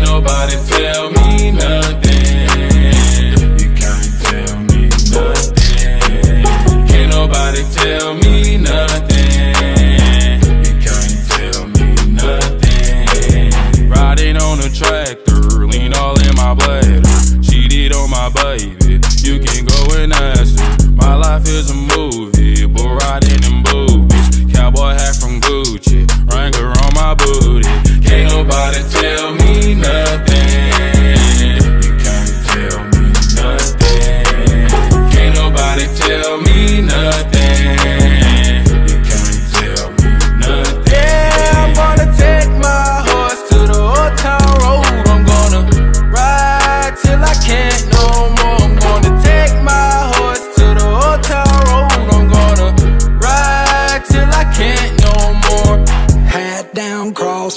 Can't nobody tell me nothing. You can't tell me nothing. Can't nobody tell me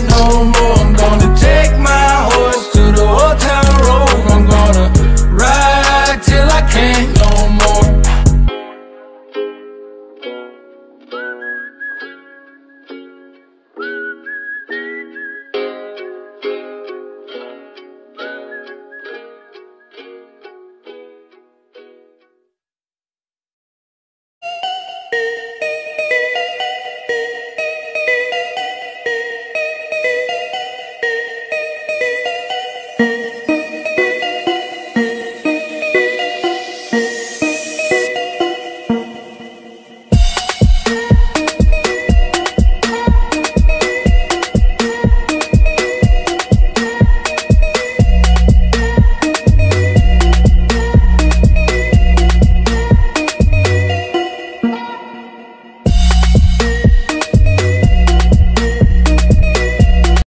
no more.